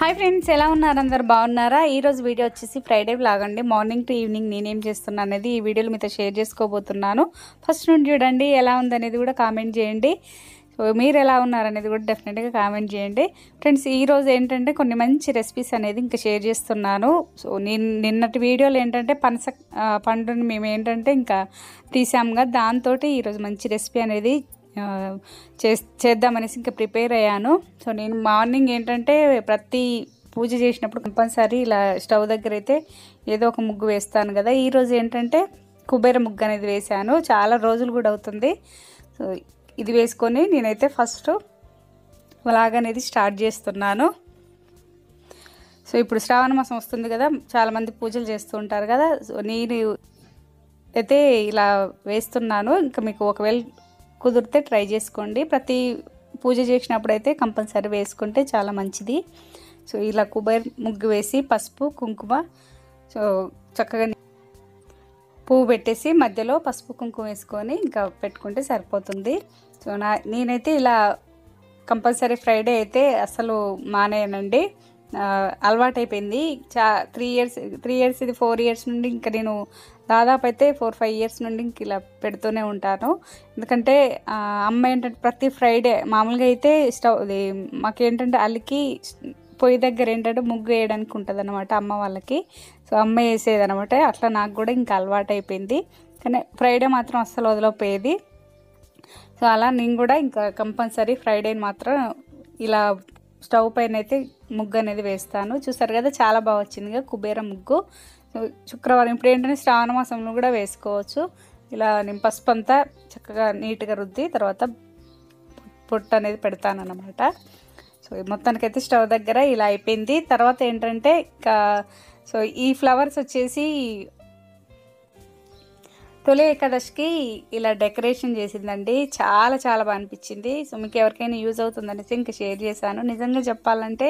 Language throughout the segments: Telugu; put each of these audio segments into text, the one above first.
హాయ్ ఫ్రెండ్స్ ఎలా ఉన్నారు? అందరు బాగున్నారా? ఈ రోజు వీడియో వచ్చేసి ఫ్రైడే బ్లాగ్ అండి. మార్నింగ్ టు ఈవినింగ్ నేనేం చేస్తున్నా అనేది ఈ వీడియోలో మీతో షేర్ చేసుకోబోతున్నాను. ఫస్ట్ నుండి చూడండి ఎలా ఉందనేది కూడా కామెంట్ చేయండి. మీరు ఎలా ఉన్నారనేది కూడా డెఫినెట్గా కామెంట్ చేయండి. ఫ్రెండ్స్ ఈరోజు ఏంటంటే కొన్ని మంచి రెసిపీస్ అనేది ఇంకా షేర్ చేస్తున్నాను. సో నేను నిన్నటి వీడియోలు ఏంటంటే పనస పండుని మేము ఏంటంటే ఇంకా తీసాముగా దాంతో ఈరోజు మంచి రెసిపీ అనేది చే చేద్దామనేసి ఇంకా ప్రిపేర్ అయ్యాను. సో నేను మార్నింగ్ ఏంటంటే ప్రతి పూజ చేసినప్పుడు కంపల్సరీ ఇలా స్టవ్ దగ్గర అయితే ఏదో ఒక ముగ్గు వేస్తాను కదా. ఈరోజు ఏంటంటే కుబేర ముగ్గు అనేది వేశాను. చాలా రోజులు కూడా అవుతుంది. సో ఇది వేసుకొని నేనైతే ఫస్ట్ వ్లాగ్ అనేది స్టార్ట్ చేస్తున్నాను. సో ఇప్పుడు శ్రావణ మాసం వస్తుంది కదా. చాలామంది పూజలు చేస్తూ ఉంటారు కదా. సో నేను అయితే ఇలా వేస్తున్నాను. ఇంకా మీకు ఒకవేళ కుదిరితే ట్రై చేసుకోండి. ప్రతి పూజ చేసినప్పుడు అయితే కంపల్సరీ వేసుకుంటే చాలా మంచిది. సో ఇలా కుబేర్ ముగ్గు వేసి పసుపు కుంకుమ సో చక్కగా పువ్వు పెట్టేసి మధ్యలో పసుపు కుంకుమ వేసుకొని ఇంకా పెట్టుకుంటే సరిపోతుంది. సో నా నేనైతే ఇలా కంపల్సరీ ఫ్రైడే అయితే అసలు మానేయనండి. అలవాటైపోయింది. చా త్రీ ఇయర్స్ త్రీ ఇయర్స్ ఇది ఫోర్ ఇయర్స్ నుండి ఇంకా నేను దాదాపు అయితే ఫోర్ ఫైవ్ ఇయర్స్ నుండి ఇంక ఇలా పెడుతూనే ఉంటాను. ఎందుకంటే అమ్మ ఏంటంటే ప్రతి ఫ్రైడే మామూలుగా అయితే స్టవ్ మాకేంటంటే అల్లికి పొయ్యి దగ్గర ఏంటంటే ముగ్గు వేయడానికి ఉంటుంది అనమాట అమ్మ వాళ్ళకి. సో అమ్మ వేసేది అనమాట అట్లా నాకు కూడా ఇంకా అలవాటు అయిపోయింది కానీ ఫ్రైడే మాత్రం అస్సలు వదిలిపోయేది సో అలా నేను కూడా ఇంకా కంపల్సరీ ఫ్రైడేని మాత్రం ఇలా స్టవ్ పైన అయితే ముగ్గు అనేది వేస్తాను. చూసారు కదా చాలా బాగా వచ్చిందిగా కుబేర ముగ్గు. శుక్రవారం ఇప్పుడు ఏంటంటే శ్రావణ మాసంలో కూడా వేసుకోవచ్చు. ఇలా నేను పసుపు అంతా చక్కగా నీట్గా రుద్ది తర్వాత పొట్టు అనేది పెడతాను అనమాట సో మొత్తానికైతే స్టవ్ దగ్గర ఇలా అయిపోయింది. తర్వాత ఏంటంటే ఇంకా సో ఈ ఫ్లవర్స్ వచ్చేసి తొలి ఏకాదశికి ఇలా డెకరేషన్ చేసిందండి. చాలా చాలా బాగా అనిపించింది. సో మీకు ఎవరికైనా యూజ్ అవుతుందనేసి ఇంకా షేర్ చేశాను. నిజంగా చెప్పాలంటే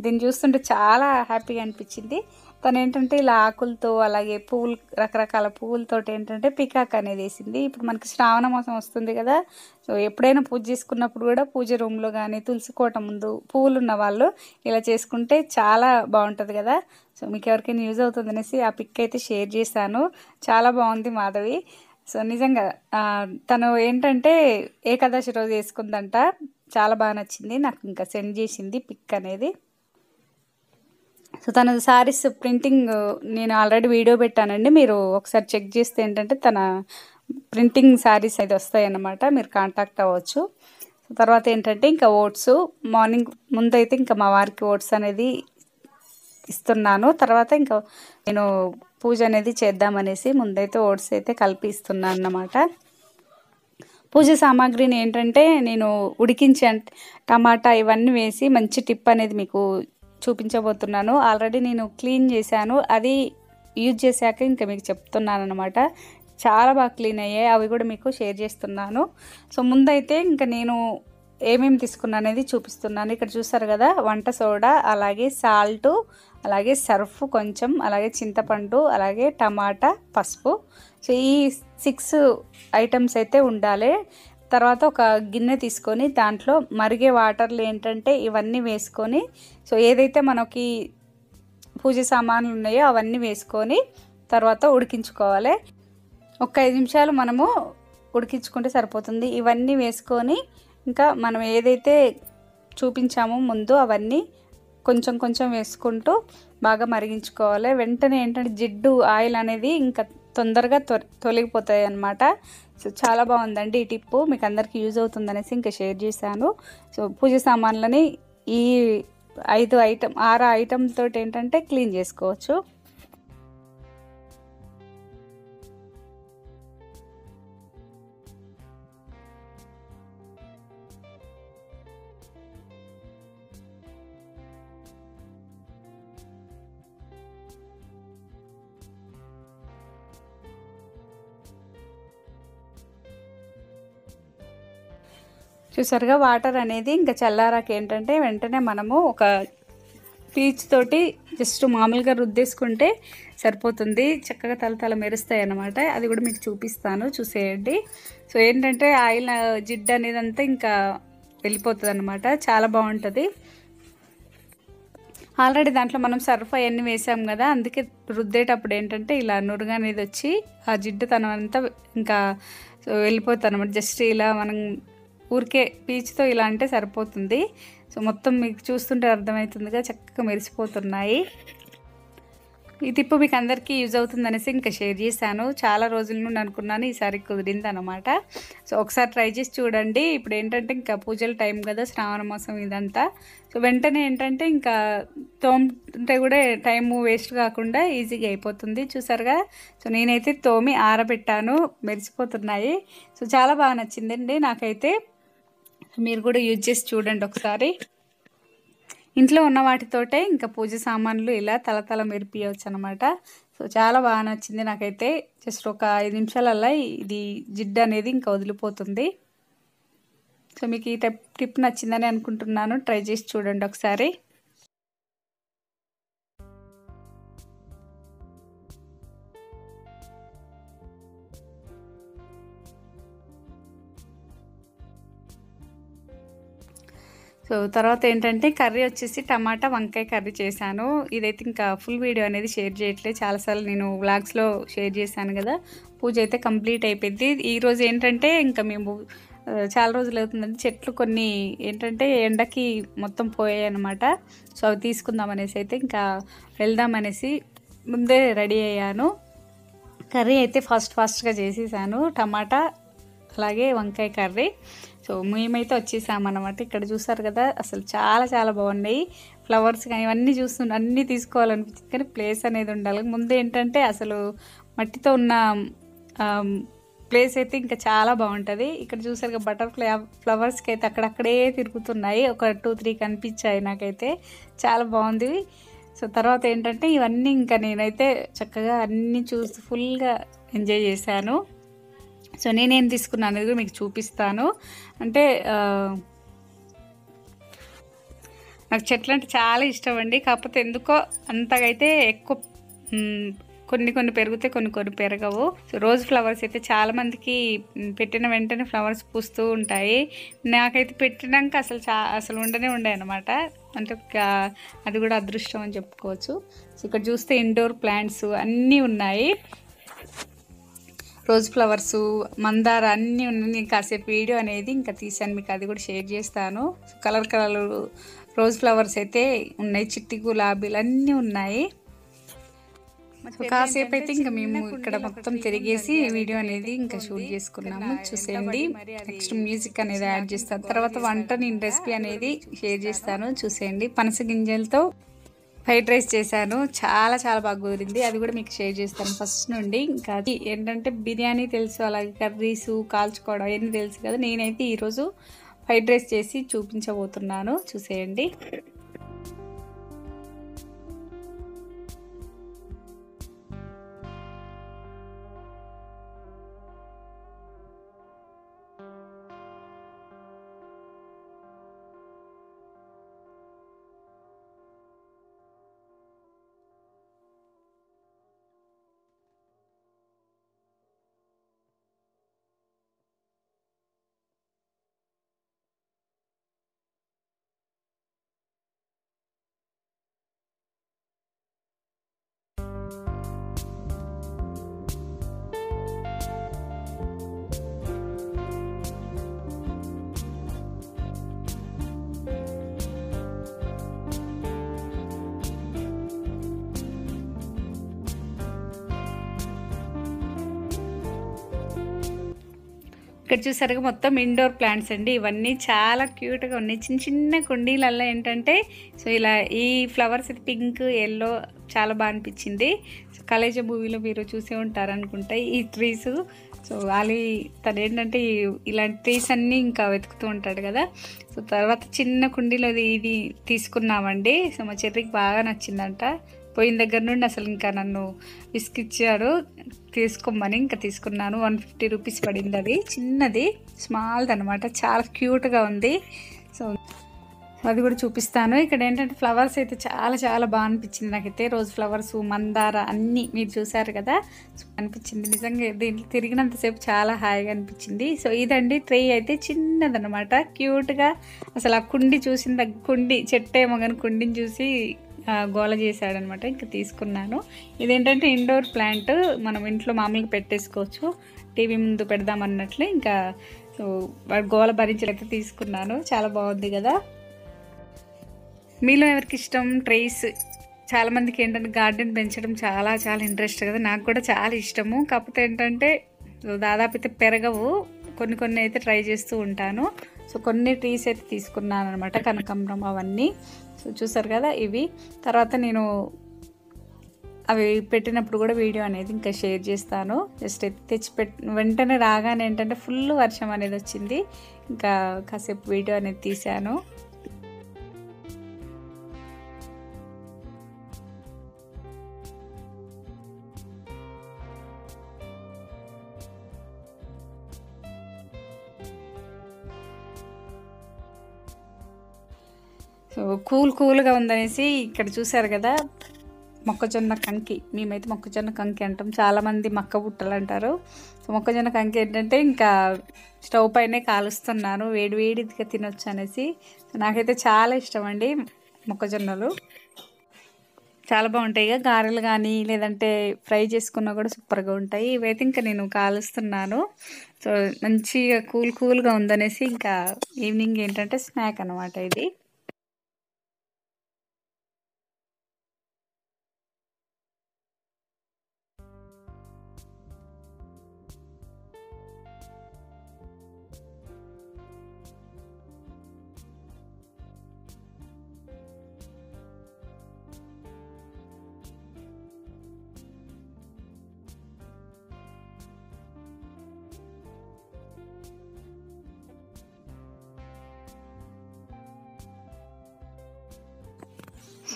దీన్ని చూస్తుంటే చాలా హ్యాపీగా అనిపించింది. తను ఏంటంటే ఇలా ఆకులతో అలాగే పువ్వులు రకరకాల పువ్వులతో ఏంటంటే పికాక్ అనేది వేసింది. ఇప్పుడు మనకి శ్రావణ మాసం వస్తుంది కదా సో ఎప్పుడైనా పూజ చేసుకున్నప్పుడు కూడా పూజ రూమ్లో కానీ తులసి కోట ముందు పువ్వులు ఉన్న వాళ్ళు ఇలా చేసుకుంటే చాలా బాగుంటుంది కదా. సో మీకు ఎవరికైనా యూజ్ అవుతుంది అనేసి ఆ పిక్ అయితే షేర్ చేశాను. చాలా బాగుంది మాధవి. సో నిజంగా తను ఏంటంటే ఏకాదశి రోజు వేసుకుందంట. చాలా బాగా నచ్చింది. నాకు ఇంకా సెండ్ చేసింది పిక్ అనేది. సో తన సారీస్ ప్రింటింగ్ నేను ఆల్రెడీ వీడియో పెట్టానండి. మీరు ఒకసారి చెక్ చేస్తే ఏంటంటే తన ప్రింటింగ్ శారీస్ అయితే వస్తాయి అన్నమాట మీరు కాంటాక్ట్ అవ్వచ్చు. సో తర్వాత ఏంటంటే ఇంకా ఓట్స్ మార్నింగ్ ముందైతే ఇంకా మా వారికి ఓట్స్ అనేది ఇస్తున్నాను. తర్వాత ఇంకా నేను పూజ అనేది చేద్దామనేసి ముందైతే ఓట్స్ అయితే కలిపి ఇస్తున్నాను అన్నమాట పూజ సామాగ్రిని ఏంటంటే నేను ఉడికించి టమాటా ఇవన్నీ వేసి మంచి టిప్ అనేది మీకు చూపించబోతున్నాను. ఆల్రెడీ నేను క్లీన్ చేశాను. అది యూజ్ చేశాక ఇంకా మీకు చెప్తున్నాను అనమాట చాలా బాగా క్లీన్ అయ్యాయి. అవి కూడా మీకు షేర్ చేస్తున్నాను. సో ముందైతే ఇంకా నేను ఏమేమి తీసుకున్నా అనేది చూపిస్తున్నాను. ఇక్కడ చూసారు కదా వంట సోడా అలాగే సాల్ట్ అలాగే సర్ఫ్ కొంచెం అలాగే చింతపండు అలాగే టమాటా పసుపు. సో ఈ సిక్స్ ఐటమ్స్ అయితే ఉండాలి. తర్వాత ఒక గిన్నె తీసుకొని దాంట్లో మరిగే వాటర్లు ఏంటంటే ఇవన్నీ వేసుకొని సో ఏదైతే మనకి పూజ సామాన్లు ఉన్నాయో అవన్నీ వేసుకొని తర్వాత ఉడికించుకోవాలి. ఒక ఐదు నిమిషాలు మనము ఉడికించుకుంటే సరిపోతుంది. ఇవన్నీ వేసుకొని ఇంకా మనం ఏదైతే చూపించామో ముందు అవన్నీ కొంచెం కొంచెం వేసుకుంటూ బాగా మరిగించుకోవాలి. వెంటనే ఏంటంటే జిడ్డు ఆయిల్ అనేది ఇంకా తొందరగా తొలగిపోతాయి అన్నమాట. సో చాలా బాగుందండి ఈ టిప్పు. మీకు అందరికీ యూజ్ అవుతుందనేసి ఇంకా షేర్ చేశాను. సో పూజ సామాన్లని ఈ ఐదు ఐటమ్ ఆరు ఐటమ్తో ఏంటంటే క్లీన్ చేసుకోవచ్చు. చూసారుగా వాటర్ అనేది ఇంకా చల్లారాక ఏంటంటే వెంటనే మనము ఒక పీచ్ తోటి జస్ట్ మామూలుగా రుద్దేసుకుంటే సరిపోతుంది. చక్కగా తల తల మెరుస్తాయి అన్నమాట అది కూడా మీకు చూపిస్తాను. చూసేయండి. సో ఏంటంటే ఆయిల్ జిడ్డు అనేది అంతా ఇంకా వెళ్ళిపోతుంది అనమాట చాలా బాగుంటుంది. ఆల్రెడీ దాంట్లో మనం సర్ఫ్ అవన్నీ వేసాం కదా అందుకే రుద్దేటప్పుడు ఏంటంటే ఇలా నురుగు అనేది వచ్చి ఆ జిడ్డుతనం అంతా ఇంకా వెళ్ళిపోతుంది అనమాట జస్ట్ ఇలా మనం ఊరికే పీచుతో ఇలా అంటే సరిపోతుంది. సో మొత్తం మీకు చూస్తుంటే అర్థమవుతుందిగా చక్కగా మెరిసిపోతున్నాయి. ఈ టిప్పు మీకు అందరికీ యూజ్ అవుతుందనేసి ఇంకా షేర్ చేశాను. చాలా రోజుల నుండి అనుకున్నాను ఈసారి కుదిరింది అనమాట సో ఒకసారి ట్రై చేసి చూడండి. ఇప్పుడు ఏంటంటే ఇంకా పూజల టైం కదా శ్రావణ మాసం ఇదంతా. సో వెంటనే ఏంటంటే ఇంకా తోమితే కూడా టైము వేస్ట్ కాకుండా ఈజీగా అయిపోతుంది. చూసారుగా? సో నేనైతే తోమి ఆరబెట్టాను మెరిసిపోతున్నాయి. సో చాలా బాగా నచ్చిందండి నాకైతే. మీరు కూడా యూజ్ చేసి చూడండి ఒకసారి. ఇంట్లో ఉన్న వాటితోటే ఇంకా పూజ సామాన్లు ఇలా తలతల మెరిపియవచ్చు అనమాట సో చాలా బాగా నచ్చింది నాకైతే. జస్ట్ ఒక ఐదు నిమిషాలల్లా ఇది జిడ్డు అనేది ఇంకా వదిలిపోతుంది. సో మీకు ఈ టెప్ టిప్ నచ్చిందని అనుకుంటున్నాను. ట్రై చేసి చూడండి ఒకసారి. సో తర్వాత ఏంటంటే కర్రీ వచ్చేసి టమాటా వంకాయ కర్రీ చేశాను. ఇదైతే ఇంకా ఫుల్ వీడియో అనేది షేర్ చేయట్లేదు చాలాసార్లు నేను వ్లాగ్స్లో షేర్ చేశాను కదా. పూజ అయితే కంప్లీట్ అయిపోయింది. ఈరోజు ఏంటంటే ఇంకా మేము చాలా రోజులు అవుతుందండి. చెట్లు కొన్ని ఏంటంటే ఎండకి మొత్తం పోయాయి అనమాట సో అవి తీసుకుందాం అనేసి అయితే ఇంకా వెళ్దాం అనేసి ముందే రెడీ అయ్యాను. కర్రీ అయితే ఫాస్ట్ ఫాస్ట్గా చేసేసాను. టమాటా అలాగే వంకాయ కర్రీ. సో మేమైతే వచ్చేసామన్నమాట. ఇక్కడ చూసారు కదా అసలు చాలా చాలా బాగున్నాయి. ఫ్లవర్స్ కానీ ఇవన్నీ చూస్తుంటే అన్నీ తీసుకోవాలనిపించింది. కానీ ప్లేస్ అనేది ఉండాలి. ముందు ఏంటంటే అసలు మట్టితో ఉన్న ప్లేస్ అయితే ఇంకా చాలా బాగుంటుంది. ఇక్కడ చూసారు కదా బటర్ఫ్లై ఫ్లవర్స్కి అయితే అక్కడక్కడే తిరుగుతున్నాయి. ఒక టూ త్రీ కనిపించాయి నాకైతే. చాలా బాగుంది. సో తర్వాత ఏంటంటే ఇవన్నీ ఇంకా నేనైతే చక్కగా అన్నీ చూసి ఫుల్గా ఎంజాయ్ చేశాను. సో నేనేం తీసుకున్నాను అనేది కూడా మీకు చూపిస్తాను. అంటే నాకు చెట్లు అంటే చాలా ఇష్టం అండి. కాకపోతే ఎందుకో అంతగైతే ఎక్కువ కొన్ని కొన్ని పెరుగుతాయి కొన్ని కొన్ని పెరగవు. రోజు రోజ్ ఫ్లవర్స్ అయితే చాలామందికి పెట్టిన వెంటనే ఫ్లవర్స్ పూస్తూ ఉంటాయి. నాకైతే పెట్టినాక అసలు చా అసలు ఉండనే ఉండే అనమాట అంటే అది కూడా అదృష్టం అని చెప్పుకోవచ్చు. సో ఇక్కడ చూస్తే ఇండోర్ ప్లాంట్స్ అన్నీ ఉన్నాయి. రోజ్ ఫ్లవర్స్ మందార అన్నీ ఉన్నాయి. నేను కాసేపు వీడియో అనేది ఇంకా తీసాను మీకు అది కూడా షేర్ చేస్తాను. కలర్ కలర్ రోజ్ ఫ్లవర్స్ అయితే ఉన్నాయి. చిట్టి గులాబీలు అన్నీ ఉన్నాయి. కాసేపు అయితే ఇంకా మేము ఇక్కడ మొత్తం తిరిగేసి వీడియో అనేది ఇంకా షూట్ చేసుకున్నాము. చూసేయండి. నెక్స్ట్ మ్యూజిక్ అనేది యాడ్ చేస్తాను. తర్వాత వంట నేను రెసిపీ అనేది షేర్ చేస్తాను. చూసేయండి. పనస గింజలతో ఫ్రైడ్ రైస్ చేశాను. చాలా చాలా బాగా కుదిరింది. అది కూడా మీకు షేర్ చేస్తాను ఫస్ట్ నుండి. ఇంకా అది ఏంటంటే బిర్యానీ తెలుసు అలాగే కర్రీస్ కాల్చుకోవడం అవన్నీ తెలుసు కదా. నేనైతే ఈరోజు ఫ్రైడ్ రైస్ చేసి చూపించబోతున్నాను. చూసేయండి. ఇక్కడ చూసారుగా మొత్తం ఇండోర్ ప్లాంట్స్ అండి. ఇవన్నీ చాలా క్యూట్గా ఉన్నాయి. చిన్న చిన్న కుండీలల్లో ఏంటంటే సో ఇలా ఈ ఫ్లవర్స్ పింక్ ఎల్లో చాలా బాగా అనిపించింది. సో కలేజ మూవీలో మీరు చూసే ఉంటారనుకుంటా ఈ ట్రీస్ సో ali తను ఏంటంటే ఇలాంటి ట్రీస్ అన్నీ ఇంకా వెతుకుతూ ఉంటాడు కదా. సో తర్వాత చిన్న కుండీలో ఇది తీసుకున్నామండి. సో మా చెర్రికి బాగా నచ్చిందంట. పోయిన దగ్గర నుండి అసలు ఇంకా నన్ను ఇచ్చాడు. తీసుకోమని ఇంకా తీసుకున్నాను. వన్ ఫిఫ్టీ రూపీస్ పడింది అది. చిన్నది స్మాల్ది అనమాట చాలా క్యూట్గా ఉంది. సో అది కూడా చూపిస్తాను. ఇక్కడ ఏంటంటే ఫ్లవర్స్ అయితే చాలా చాలా బాగా అనిపించింది నాకైతే. రోజ్ ఫ్లవర్స్ మందార అన్నీ మీరు చూసారు కదా. అనిపించింది. నిజంగా దీంట్లో తిరిగినంతసేపు చాలా హాయిగా అనిపించింది. సో ఇదండి ట్రే అయితే చిన్నదనమాట క్యూట్గా అసలు ఆ కుండి చూసిన కుండి చెట్టేమో కానీ కుండిని చూసి గోల చేశాడనమాట. ఇంకా తీసుకున్నాను. ఇదేంటంటే ఇండోర్ ప్లాంట్ మనం ఇంట్లో మామూలుగా పెట్టేసుకోవచ్చు. టీవీ ముందు పెడదామన్నట్లు ఇంకా సో వాడు గోల భరించలేక తీసుకున్నాను. చాలా బాగుంది కదా. మీలో ఎవరికి ఇష్టం? ట్రేస్. చాలామందికి ఏంటంటే గార్డెన్ పెంచడం చాలా చాలా ఇంట్రెస్ట్ కదా. నాకు కూడా చాలా ఇష్టము. కాకపోతే ఏంటంటే దాదాపు అయితే పెరగవు. కొన్ని కొన్ని అయితే ట్రై చేస్తూ ఉంటాను. సో కొన్ని ట్రీస్ అయితే తీసుకున్నాను అనమాట కనకాంబరం అవన్నీ. సో చూసారు కదా ఇవి. తర్వాత నేను అవి పెట్టినప్పుడు కూడా వీడియో అనేది ఇంకా షేర్ చేస్తాను. జస్ట్ తెచ్చి పెట్ వెంటనే రాగానే ఏంటంటే ఫుల్ వర్షం అనేది వచ్చింది. ఇంకా కాసేపు వీడియో అనేది తీశాను. సో కూల్ కూల్గా ఉందనేసి ఇక్కడ చూసారు కదా మొక్కజొన్న కంకి. మేమైతే మొక్కజొన్న కంకి అంటాం. చాలామంది మక్క బుట్టలు అంటారు. సో మొక్కజొన్న కంకి ఏంటంటే ఇంకా స్టవ్ పైనే కాలుస్తున్నాను. వేడివేడిదిగా తినొచ్చు అనేసి. నాకైతే చాలా ఇష్టం అండి మొక్కజొన్నలు. చాలా బాగుంటాయి ఇక. గారెలు కానీ లేదంటే ఫ్రై చేసుకున్నా కూడా సూపర్గా ఉంటాయి. ఇవైతే ఇంకా నేను కాలుస్తున్నాను. సో మంచిగా కూల్ కూల్గా ఉందనేసి ఇంకా ఈవినింగ్ ఏంటంటే స్నాక్ అనమాట ఇది.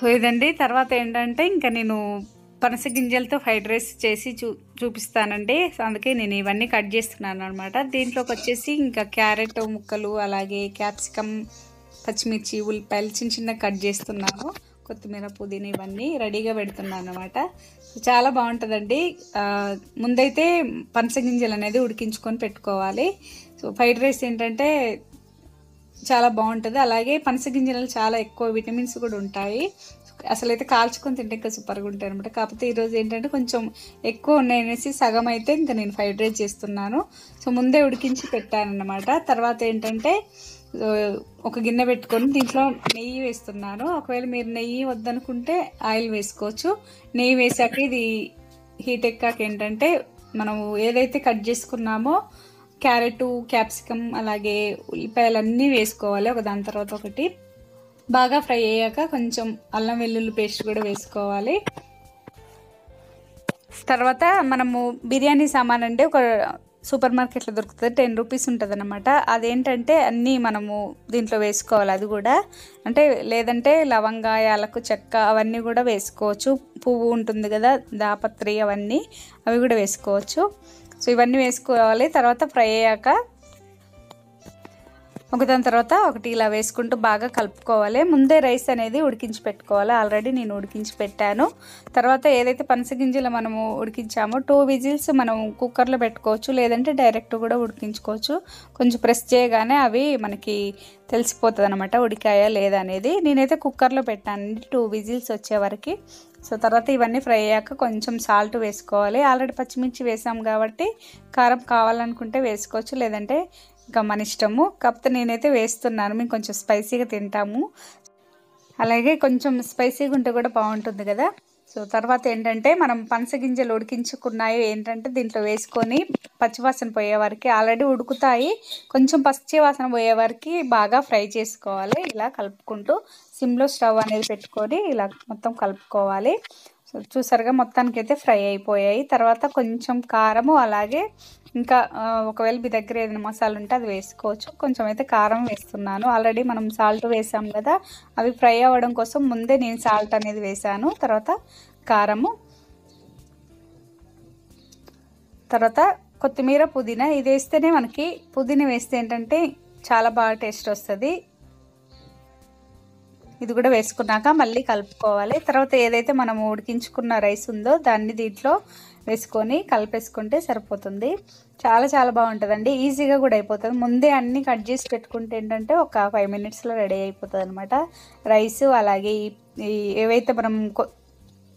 సో ఇదండి తర్వాత ఏంటంటే ఇంకా నేను పనస గింజలతో ఫ్రైడ్ రైస్ చేసి చూ చూపిస్తానండి. సో అందుకే నేను ఇవన్నీ కట్ చేస్తున్నాను అనమాట దీంట్లోకి వచ్చేసి ఇంకా క్యారెట్ ముక్కలు అలాగే క్యాప్సికమ్ పచ్చిమిర్చి ఉల్లిపాయలు చిన్న చిన్న కట్ చేస్తున్నాను. కొత్తిమీర పుదీనా ఇవన్నీ రెడీగా పెడుతున్నాను అనమాట చాలా బాగుంటుందండి. ముందైతే పనస గింజలు అనేది ఉడికించుకొని పెట్టుకోవాలి. సో ఫ్రైడ్ రైస్ ఏంటంటే చాలా బాగుంటుంది. అలాగే పనస గింజలు చాలా ఎక్కువ విటమిన్స్ కూడా ఉంటాయి. అసలు అయితే కాల్చుకొని తింటే ఇంకా సూపర్గా ఉంటాయి అనమాట కాకపోతే ఈరోజు ఏంటంటే కొంచెం ఎక్కువ ఉన్నాయనేసి సగం అయితే ఇంకా నేను ఫ్రైడ్ రైస్ చేస్తున్నాను. సో ముందే ఉడికించి పెట్టాను అనమాట తర్వాత ఏంటంటే ఒక గిన్నె పెట్టుకొని దీంట్లో నెయ్యి వేస్తున్నాను. ఒకవేళ మీరు నెయ్యి వద్దనుకుంటే ఆయిల్ వేసుకోవచ్చు. నెయ్యి వేసాక ఇది హీట్ ఎక్కాక ఏంటంటే మనము ఏదైతే కట్ చేసుకున్నామో క్యారెట్ క్యాప్సికమ్ అలాగే ఉల్లిపాయలు అన్నీ వేసుకోవాలి ఒక దాని తర్వాత ఒకటి. బాగా ఫ్రై అయ్యాక కొంచెం అల్లం వెల్లుల్లి పేస్ట్ కూడా వేసుకోవాలి. తర్వాత మనము బిర్యానీ సామాన్ అంటే ఒక సూపర్ మార్కెట్లో దొరుకుతుంది టెన్ రూపీస్ ఉంటుంది అనమాట అదేంటంటే అన్నీ మనము దీంట్లో వేసుకోవాలి అది కూడా. అంటే లేదంటే లవంగ యాలకు చెక్క అవన్నీ కూడా వేసుకోవచ్చు. పువ్వు ఉంటుంది కదా దాపత్రి అవన్నీ అవి కూడా వేసుకోవచ్చు. సో ఇవన్నీ వేసుకోవాలి. తర్వాత ఫ్రై అయ్యాక ఒకదాని తర్వాత ఒకటి ఇలా వేసుకుంటూ బాగా కలుపుకోవాలి. ముందే రైస్ అనేది ఉడికించి పెట్టుకోవాలి. ఆల్రెడీ నేను ఉడికించి పెట్టాను. తర్వాత ఏదైతే పనసగింజలు మనము ఉడికించామో టూ విజిల్స్ మనం కుక్కర్లో పెట్టుకోవచ్చు. లేదంటే డైరెక్ట్ కూడా ఉడికించుకోవచ్చు. కొంచెం ప్రెస్ చేయగానే అవి మనకి తెలిసిపోతుంది అనమాట ఉడికాయా లేదా అనేది. నేనైతే కుక్కర్లో పెట్టానండి. టూ విజిల్స్ వచ్చే వరకు. సో తర్వాత ఇవన్నీ ఫ్రై అయ్యాక కొంచెం సాల్ట్ వేసుకోవాలి. ఆల్రెడీ పచ్చిమిర్చి వేసాం కాబట్టి కారం కావాలనుకుంటే వేసుకోవచ్చు లేదంటే ఇంకా మన ఇష్టము. కాకపోతే నేనైతే వేస్తున్నాను మేము కొంచెం స్పైసీగా తింటాము. అలాగే కొంచెం స్పైసీగా ఉంటే కూడా బాగుంటుంది కదా. సో తర్వాత ఏంటంటే మనం పనసగింజలు ఉడికించుకున్నాయి ఏంటంటే దీంట్లో వేసుకొని పచ్చివాసన పోయే వరకు ఆల్రెడీ ఉడుకుతాయి కొంచెం పచ్చి వాసన పోయే వరకు బాగా ఫ్రై చేసుకోవాలి. ఇలా కలుపుకుంటూ సిమ్లో స్టవ్ అనేది పెట్టుకొని ఇలా మొత్తం కలుపుకోవాలి. సో చూసారుగా మొత్తానికి అయితే ఫ్రై అయిపోయాయి. తర్వాత కొంచెం కారము అలాగే ఇంకా ఒకవేళ మీ దగ్గర ఏదైనా మసాలా ఉంటే అది వేసుకోవచ్చు. కొంచెం అయితే కారం వేస్తున్నాను. ఆల్రెడీ మనం సాల్ట్ వేసాం కదా అవి ఫ్రై అవ్వడం కోసం ముందే నేను సాల్ట్ అనేది వేసాను. తర్వాత కారము తర్వాత కొత్తిమీర పుదీనా. ఇది వేస్తేనే మనకి పుదీనా వేస్తే ఏంటంటే చాలా బాగా టేస్ట్ వస్తుంది. ఇది కూడా వేసుకున్నాక మళ్ళీ కలుపుకోవాలి. తర్వాత ఏదైతే మనం ఉడికించుకున్న రైస్ ఉందో దాన్ని దీంట్లో వేసుకొని కలిపేసుకుంటే సరిపోతుంది. చాలా చాలా బాగుంటుందండి. ఈజీగా కూడా అయిపోతుంది. ముందే అన్నీ కట్ చేసి పెట్టుకుంటే ఏంటంటే ఒక ఫైవ్ మినిట్స్లో రెడీ అయిపోతుంది అనమాట రైస్ అలాగే ఈ- ఏవైతే మనం కొ-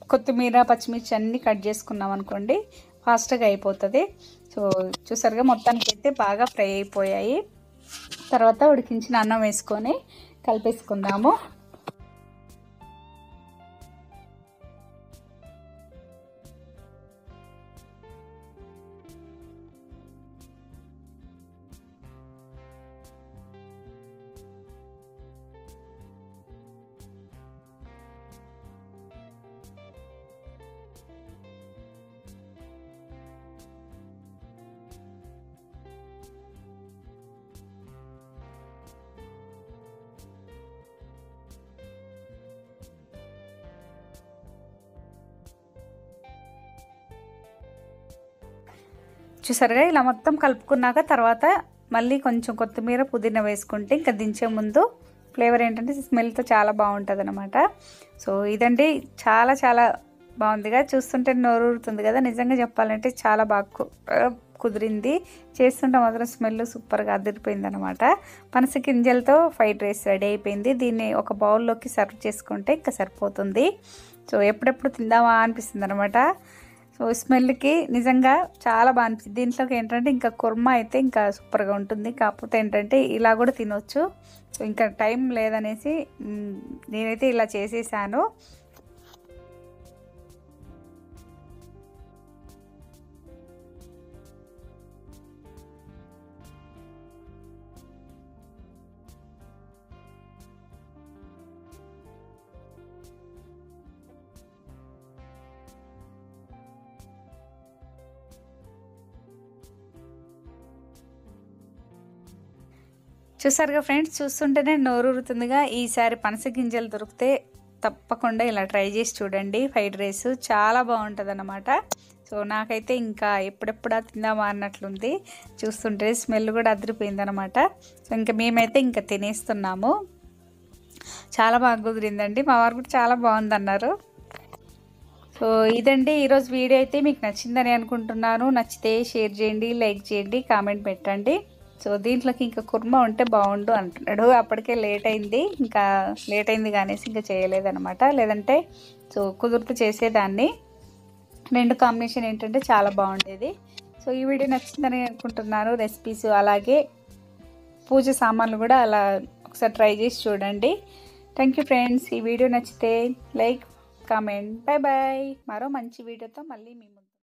కొత్తిమీర పచ్చిమిర్చి అన్నీ కట్ చేసుకున్నాం అనుకోండి ఫాస్ట్గా అయిపోతుంది. సో చూసారుగా మొత్తానికి అయితే బాగా ఫ్రై అయిపోయాయి. తర్వాత ఉడికించిన అన్నం వేసుకొని కలిపేసుకుందాము. చూసారుగా? ఇలా మొత్తం కలుపుకున్నాక తర్వాత మళ్ళీ కొంచెం కొత్తిమీర పుదీనా వేసుకుంటే ఇంకా దించే ముందు ఫ్లేవర్ ఏంటంటే స్మెల్తో చాలా బాగుంటుంది అనమాట సో ఇదండి చాలా చాలా బాగుందిగా. చూస్తుంటే నోరూరుతుంది కదా? నిజంగా చెప్పాలంటే చాలా బాగా కు- కుదిరింది. చేస్తుంటే మాత్రం స్మెల్ సూపర్గా అదిరిపోయింది అనమాట పనస గింజలతో ఫ్రైడ్ రైస్ రెడీ అయిపోయింది. దీన్ని ఒక బౌల్లోకి సర్వ్ చేసుకుంటే ఇంకా సరిపోతుంది. సో ఎప్పుడెప్పుడు తిందామా అనిపిస్తుంది అనమాట సో స్మెల్కి నిజంగా చాలా బాగా అనిపిస్తుంది దీంట్లోకి ఏంటంటే ఇంకా కుర్మా అయితే ఇంకా సూపర్గా ఉంటుంది. కాకపోతే ఏంటంటే ఇలా కూడా తినొచ్చు. సో ఇంకా టైం లేదనేసి నేనైతే ఇలా చేసేసాను. చూసారుగా ఫ్రెండ్స్ చూస్తుంటేనే నోరూరుతుందిగా. ఈసారి పనస గింజలు దొరికితే తప్పకుండా ఇలా ట్రై చేసి చూడండి. ఫ్రైడ్ రైస్ చాలా బాగుంటుంది అన్నమాట సో నాకైతే ఇంకా ఎప్పుడెప్పుడా తిందామా అన్నట్లుంది. చూస్తుంటే స్మెల్ కూడా అదిరిపోయింది అనమాట సో ఇంకా మేమైతే ఇంకా తినేస్తున్నాము. చాలా బాగా కుదిరిందండి. మా వారు కూడా చాలా బాగుందన్నారు. సో ఇదండి. ఈరోజు వీడియో అయితే మీకు నచ్చిందని అనుకుంటున్నాను. నచ్చితే షేర్ చేయండి లైక్ చేయండి కామెంట్ పెట్టండి. సో దీంట్లోకి ఇంకా కుర్మా ఉంటే బాగుండు అంటున్నాడు. అప్పటికే లేట్ అయింది. ఇంకా లేట్ అయింది కానీ ఇంకా చేయలేదనమాట లేదంటే సో కుదురుతూ చేసేదాన్ని. రెండు కాంబినేషన్ ఏంటంటే చాలా బాగుండేది. సో ఈ వీడియో నచ్చిందని అనుకుంటున్నాను. రెసిపీస్ అలాగే పూజ సామాన్లు కూడా అలా ఒకసారి ట్రై చేసి చూడండి. థ్యాంక్ యూ ఫ్రెండ్స్ ఈ వీడియో నచ్చితే లైక్ కామెంట్ బాయ్ బాయ్ మరో మంచి వీడియోతో మళ్ళీ మేము